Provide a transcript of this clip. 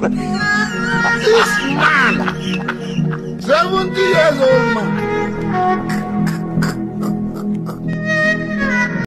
This man, 70 years old man,